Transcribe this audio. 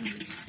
Mm.